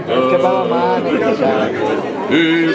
Che va male, che c'è. Il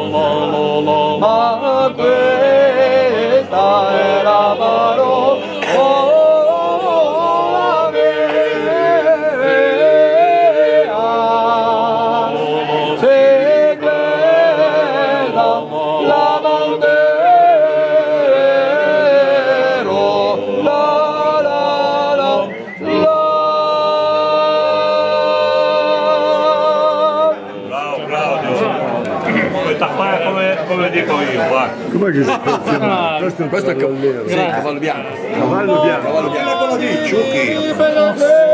Puoi tappare come, come dico io, guarda. Com'è che si chiama? Questo è il Questo è cavallo nero. sì, cavallo bianco. Cavallo bianco. Cavallo bianco. Quello di Ciucchi. Bella